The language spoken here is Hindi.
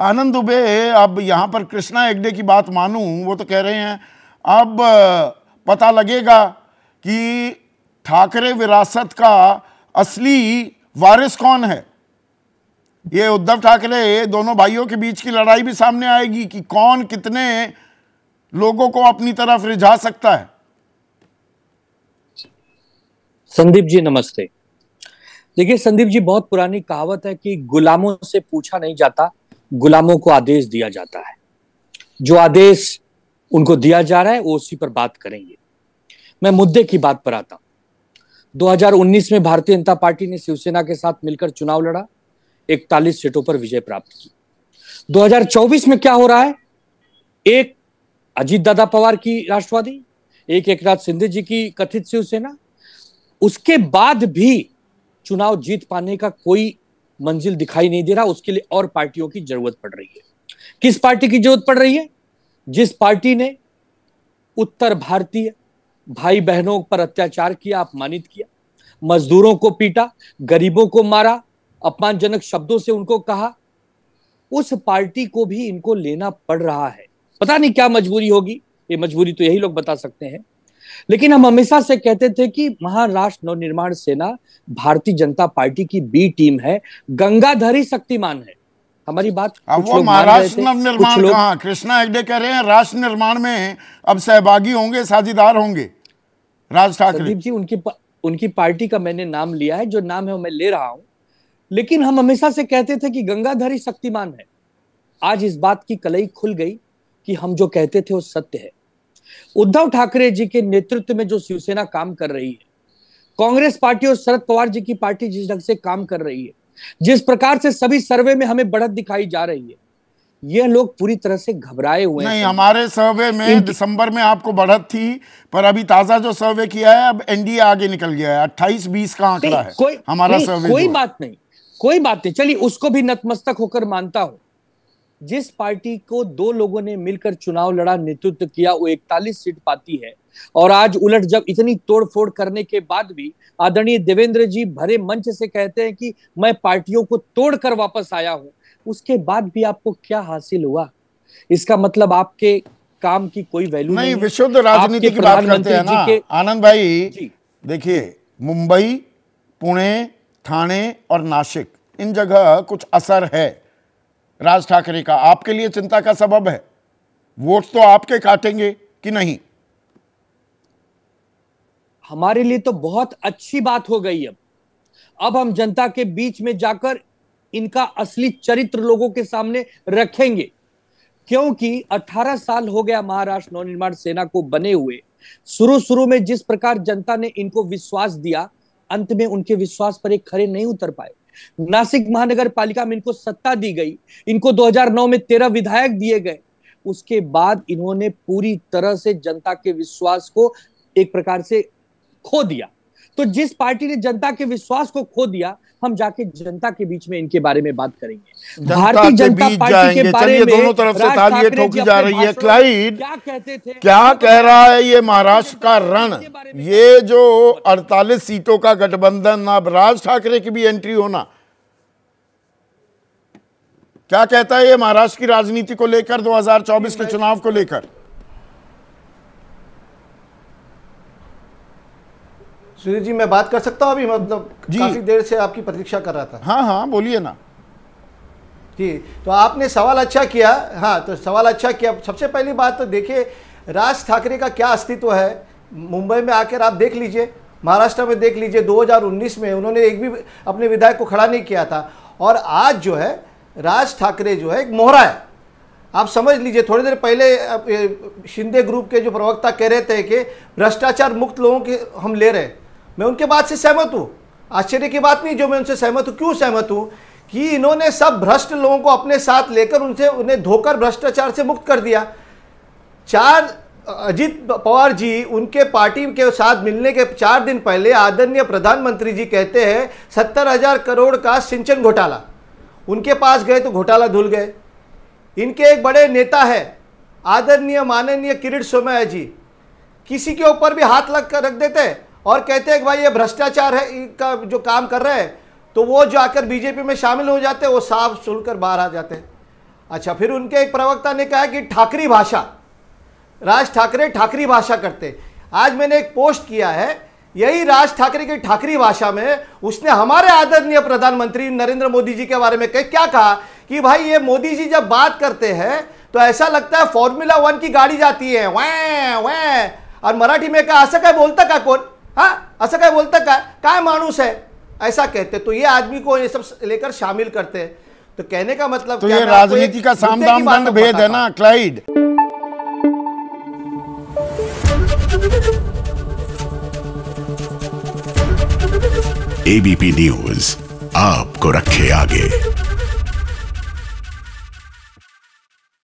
आनंद दुबे अब यहाँ पर कृष्णा हेगड़े की बात मानूं, वो तो कह रहे हैं, अब पता लगेगा कि ठाकरे विरासत का असली वारिस कौन है? ये उद्धव ठाकरे, दोनों भाइयों के बीच की लड़ाई भी सामने आएगी कि कौन कितने लोगों को अपनी तरफ़ रिझा सकता है। संदीप जी, नमस्ते। देखिए, संदीप जी, बहुत पुरानी कहावत है कि गुलामों से पूछा नहीं जाता गुलामों को आदेश दिया जाता है। जो आदेश उनको दिया जा रहा है, वो उसी पर बात करेंगे। मैं मुद्दे की बात पर आता हूँ। 2019 में भारतीय जनता पार्टी ने शिवसेना के साथ मिलकर चुनाव लड़ा, इकतालीस सीटों पर विजय प्राप्त की। 2024 में क्या हो रहा है? एक अजीत दादा पवार की राष्ट्रवादी, एक एक नाथ सिंधे जी की कथित शिवसेना। उसके बाद भी चुनाव जीत पाने का कोई मंजिल दिखाई नहीं दे रहा, उसके लिए और पार्टियों की ज़रूरत पड़ रही है। किस पार्टी की ज़रूरत पड़ रही है? जिस पार्टी ने उत्तर भारतीय भाई बहनों पर अत्याचार किया, अपमानित किया, मजदूरों को पीटा, गरीबों को मारा, अपमानजनक शब्दों से उनको कहा, उस पार्टी को भी इनको लेना पड़ रहा है। पता नहीं क्या मजबूरी होगी। ये मजबूरी तो यही लोग बता सकते हैं। लेकिन हम हमेशा से कहते थे कि महाराष्ट्र नवनिर्माण सेना भारतीय जनता पार्टी की बी टीम है गंगाधरी शक्तिमान है। हमारी बात अब वो महाराष्ट्र नवनिर्माण कहा? कृष्णा हेगडे कह रहे हैं राष्ट्र निर्माण में अब सहभागी होंगे साझेदार होंगे। राज ठाकरे। जी उनकी उनकी पार्टी का मैंने नाम लिया है जो नाम है वो मैं ले रहा हूँ। लेकिन हम हमेशा से कहते थे कि गंगाधरी शक्तिमान है। आज इस बात की कलई खुल गई कि हम जो कहते थे वो सत्य है। उद्धव ठाकरे जी के नेतृत्व में जो शिवसेना काम कर रही है कांग्रेस पार्टी और शरद पवार जी की पार्टी जिस ढंग से काम कर रही है जिस प्रकार से सभी सर्वे में हमें बढ़त दिखाई जा रही है यह लोग पूरी तरह से घबराए हुए नहीं हमारे सर्वे में दिसंबर में आपको बढ़त थी पर अभी ताज़ा जो सर्वे किया है अब एनडीए आगे निकल गया है। अट्ठाईस बीस का आंकड़ा है? कोई हमारा सर्वे कोई बात नहीं कोई बात नहीं। चलिए उसको भी नतमस्तक होकर मानता हूँ। जिस पार्टी को दो लोगों ने मिलकर चुनाव लड़ा नेतृत्व किया वो इकतालीस सीट पाती है। और आज उलट जब इतनी तोड़फोड़ करने के बाद भी आदरणीय देवेंद्र जी भरे मंच से कहते हैं कि मैं पार्टियों को तोड़कर वापस आया हूँ उसके बाद भी आपको क्या हासिल हुआ? इसका मतलब आपके काम की कोई वैल्यू नहीं, नहीं विशुद्ध राजनीति की बात करते हैं ना। आनंद भाई देखिए मुंबई पुणे थाने और नासिक इन जगह कुछ असर है। राज ठाकरे का। आपके लिए चिंता का सबब है। वोट तो आपके काटेंगे कि नहीं? हमारे लिए तो बहुत अच्छी बात हो गई अब। अब हम जनता के बीच में जाकर इनका असली चरित्र लोगों के सामने रखेंगे। क्योंकि 18 साल हो गया महाराष्ट्र नवनिर्माण सेना को बने हुए। शुरू शुरू में जिस प्रकार जनता ने इनको विश्वास दिया, अंत में उनके विश्वास पर एक खड़े नहीं उतर पाए। नासिक महानगर पालिका में इनको सत्ता दी गई। इनको 2009 में तेरह विधायक दिए गए। उसके बाद इन्होंने पूरी तरह से जनता के विश्वास को एक प्रकार से खो दिया। तो जिस पार्टी ने जनता के विश्वास को खो दिया हम जाके जनता के बीच में इनके बारे में बात करेंगे। भारतीय जनता पार्टी के बारे में दोनों तरफ़ से तालियाँ ठोकी जा रही है। क्लाइड क्या कहते थे? क्या कह रहा है ये महाराष्ट्र का रण? ये जो 48 सीटों का गठबंधन अब राज ठाकरे की भी एंट्री होना। क्या कहता है ये महाराष्ट्र की राजनीति को लेकर 2024 के चुनाव को लेकर? सुनील जी मैं बात कर सकता हूँ अभी? मतलब काफ़ी देर से आपकी प्रतीक्षा कर रहा था। हाँ हाँ बोलिए ना। जी तो आपने सवाल अच्छा किया। हाँ तो सवाल अच्छा किया। सबसे पहली बात तो देखिए राज ठाकरे का क्या अस्तित्व है? मुंबई में आकर आप देख लीजिए महाराष्ट्र में देख लीजिए 2019 में उन्होंने एक भी अपने विधायक को खड़ा नहीं किया था। और आज जो है राज ठाकरे जो है एक मोहरा है। आप समझ लीजिए थोड़ी देर पहले शिंदे ग्रुप के जो प्रवक्ता कह रहे थे कि भ्रष्टाचार मुक्त लोगों के हम ले रहे हैं। मैं उनके बात से सहमत हूँ। आश्चर्य की बात नहीं, जो मैं उनसे सहमत हूँ, क्यों सहमत हूँ? कि इन्होंने सब भ्रष्ट लोगों को अपने साथ लेकर उनसे, उन्हें धोकर भ्रष्टाचार से मुक्त कर दिया। चार, अजीत पवार जी उनके पार्टी के साथ मिलने के चार दिन पहले आदरणीय प्रधानमंत्री जी कहते हैं, सत्तर हज़ार करोड़ का सिंचन घोटाला। उनके पास गए तो घोटाला धुल गए। इनके एक बड़े नेता है, आदरणीय माननीय किरीट सोमया जी। किसी के ऊपर भी हाथ लग कर रख देते हैं। और कहते हैं कि भाई ये भ्रष्टाचार है का जो काम कर रहे हैं तो वो जो आकर बीजेपी में शामिल हो जाते हैं वो साफ़ सुनकर बाहर आ जाते हैं। अच्छा फिर उनके एक प्रवक्ता ने कहा कि ठाकरी भाषा राज ठाकरे ठाकरी भाषा करते आज मैंने एक पोस्ट किया है यही राज ठाकरे की ठाकरी भाषा में उसने हमारे आदरणीय प्रधानमंत्री नरेंद्र मोदी जी के बारे में कह, क्या कहा कि भाई ये मोदी जी जब बात करते हैं तो ऐसा लगता है फॉर्मूला वन की गाड़ी जाती है वै वै और मराठी में कहा असं बोलता का कौन? हाँ असं काय बोलता का काय माणूस है? ऐसा कहते तो ये आदमी को ये सब लेकर शामिल करते हैं। तो कहने का मतलब तो क्या ये राजनीति का सामदाम दंड भेद है ना क्लाइड? एबीपी न्यूज़ आपको रखे आगे।